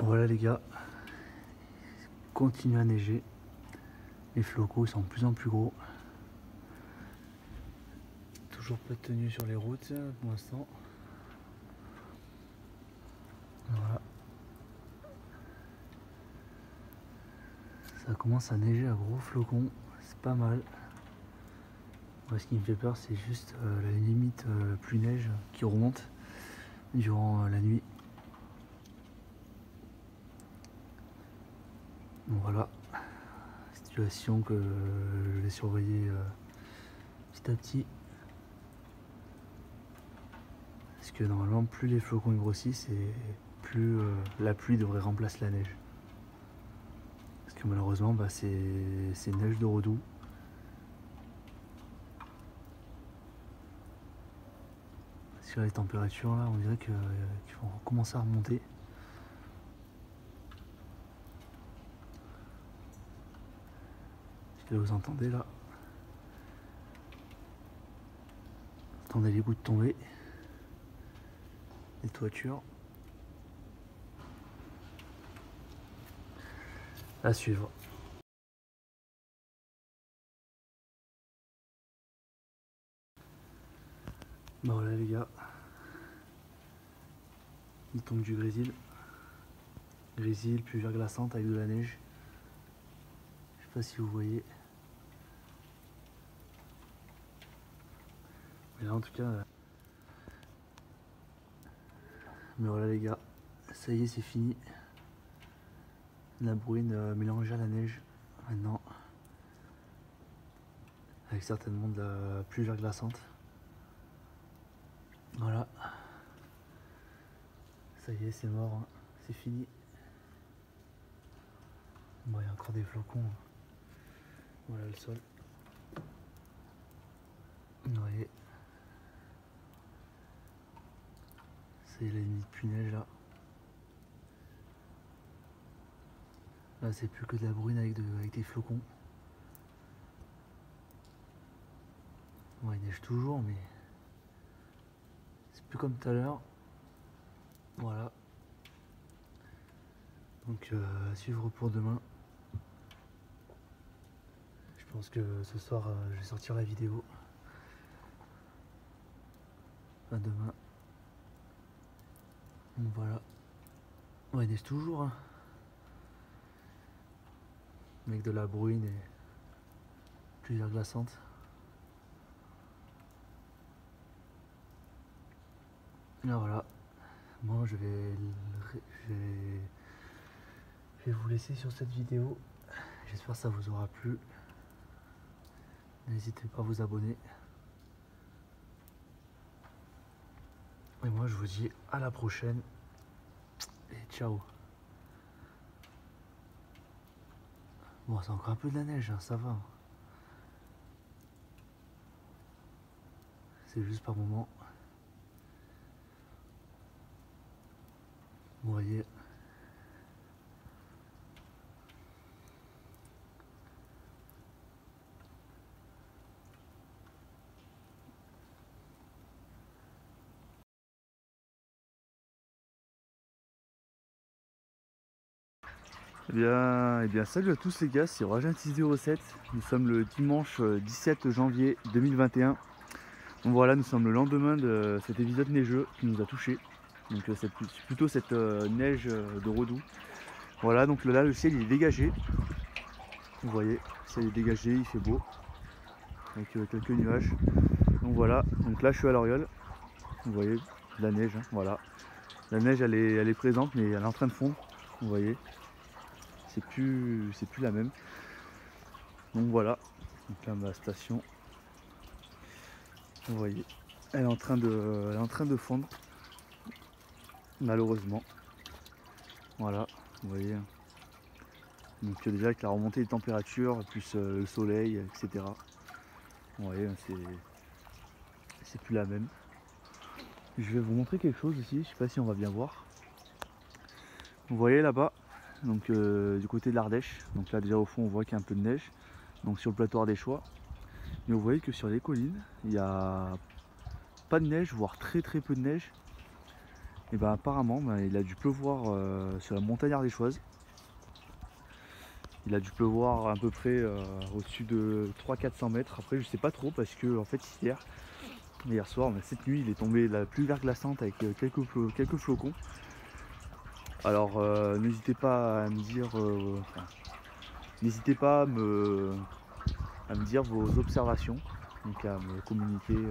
Voilà les gars, continue à neiger. Les flocons sont de plus en plus gros. Toujours pas de tenue sur les routes pour l'instant. Voilà. Ça commence à neiger à gros flocons, c'est pas mal. Moi, ce qui me fait peur, c'est juste euh, la limite euh, plus neige qui remonte durant euh, la nuit. Donc voilà, situation que je vais surveiller petit à petit. Parce que normalement, plus les flocons grossissent et plus la pluie devrait remplacer la neige. Parce que malheureusement, bah, c'est neige de redoux. Sur les températures là, on dirait qu'ils vont commencer à remonter. Vous entendez là Vous entendez les gouttes tomber. Les toitures. À suivre. Bon voilà les gars, il tombe du grésil. Grésil, pluie verglaçante avec de la neige. Je sais pas si vous voyez. Mais en tout cas. Euh, mais voilà les gars, ça y est c'est fini. La bruine euh, mélangée à la neige maintenant. Avec certainement de la pluie verglaçante. Voilà. Ça y est, c'est mort. Hein. C'est fini. Bon, il y a encore des flocons. Hein. Voilà le sol. Vous voyez. La limite plus neige là. Là, c'est plus que de la bruine avec, avec des flocons. Bon, il neige toujours, mais c'est plus comme tout à l'heure. Voilà. Donc euh, à suivre pour demain. Je pense que ce soir euh, je vais sortir la vidéo. À demain. Voilà. Ouais, il neige toujours. Hein. Avec de la bruine et plusieurs glaçantes. Et voilà. Moi, je vais, je vais, vous laisser sur cette vidéo. J'espère que ça vous aura plu. N'hésitez pas à vous abonner. Et moi, je vous dis à la prochaine. Et ciao. Bon, c'est encore un peu de la neige, hein, ça va. C'est juste par moment. Vous voyez. Eh bien, eh bien, salut à tous les gars, c'est Rogin607. Nous sommes le dimanche 17 euh, janvier 2021. Donc voilà, nous sommes le lendemain de cet épisode neigeux qui nous a touchés. Donc euh, c'est plutôt cette euh, neige de Redoux. Voilà, donc là le ciel il est dégagé. Vous voyez, le ciel est dégagé, il fait beau. Avec quelques nuages. Donc voilà, donc là je suis à l'Oriole. Vous voyez, la neige, hein, voilà. La neige elle est, elle est présente mais elle est en train de fondre. Vous voyez. C'est plus, c'est plus la même. Donc voilà. Donc là ma station. Vous voyez. Elle est en train de, elle est en train de fondre malheureusement. Voilà, vous voyez. Donc déjà avec la remontée des températures, plus euh, le soleil, etc. Vous voyez, c'est plus la même. Je vais vous montrer quelque chose ici, je sais pas si on va bien voir. Vous voyez là-bas, donc euh, du côté de l'Ardèche, donc là déjà au fond on voit qu'il y a un peu de neige, donc sur le plateau ardéchois. Mais vous voyez que sur les collines, il n'y a pas de neige, voire très très peu de neige. Et ben apparemment ben, il a dû pleuvoir euh, sur la montagne ardéchoise. Il a dû pleuvoir à peu près euh, au-dessus de 300-400 mètres. Après je sais pas trop parce que en fait hier, hier soir, mais cette nuit il est tombé la pluie verglaçante avec quelques flocons. Alors n'hésitez pas à me dire n'hésitez pas à me, dire vos observations, donc à me communiquer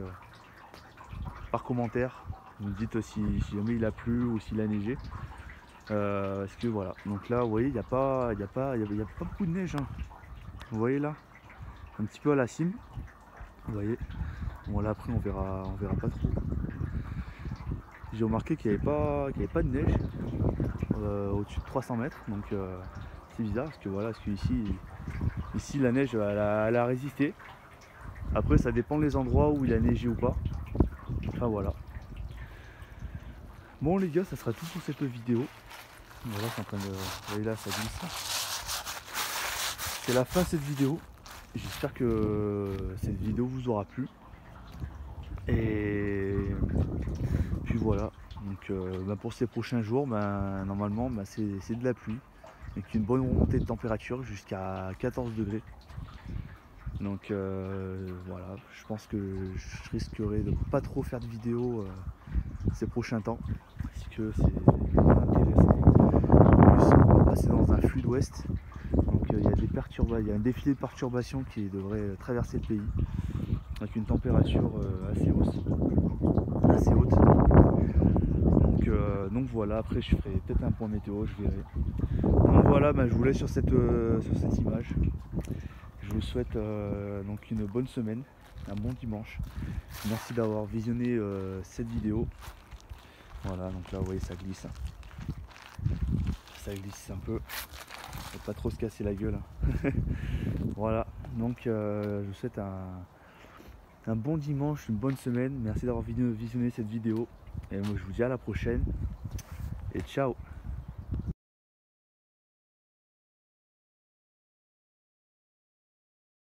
par commentaire vous me dites si, jamais il a plu ou s'il a neigé. Euh, parce que voilà, donc là vous voyez il n'y a, pas, a, y a, pas beaucoup de neige. Hein. Vous voyez là, un petit peu à la cime. Vous voyez. Bon là après on verra on verra pas trop. J'ai remarqué qu'il n'y avait, pas, avait pas de neige euh, au-dessus de 300 mètres. Donc euh, c'est bizarre parce que voilà, parce que ici, la neige elle a, elle a résisté. Après ça dépend des endroits où il a neigé ou pas. Enfin voilà. Bon les gars, ça sera tout pour cette vidéo. Voilà, c'est en train de. Là, ça glisse. C'est la fin de cette vidéo. J'espère que cette vidéo vous aura plu. Et voilà. Donc euh, bah, pour ces prochains jours, bah, normalement bah, c'est de la pluie. Avec une bonne remontée de température jusqu'à 14 degrés. Donc euh, voilà, je pense que je risquerai de pas trop faire de vidéos euh, ces prochains temps que c'est intéressant. On va passer dans un flux d'ouest. Donc euh, il y a des perturbations, il y a un défilé de perturbations qui devrait traverser le pays avec une température. Assez haute. Donc, euh, donc voilà, après je ferai peut-être un point météo, je verrai. Voilà, bah, je vous laisse sur cette, sur cette image. Je vous souhaite donc une bonne semaine, un bon dimanche. Merci d'avoir visionné cette vidéo. Voilà, donc là vous voyez ça glisse. Ça glisse un peu. Faut pas trop se casser la gueule. voilà, donc euh, je vous souhaite un, bon dimanche, une bonne semaine. Merci d'avoir visionné cette vidéo. Et moi je vous dis à la prochaine. Et ciao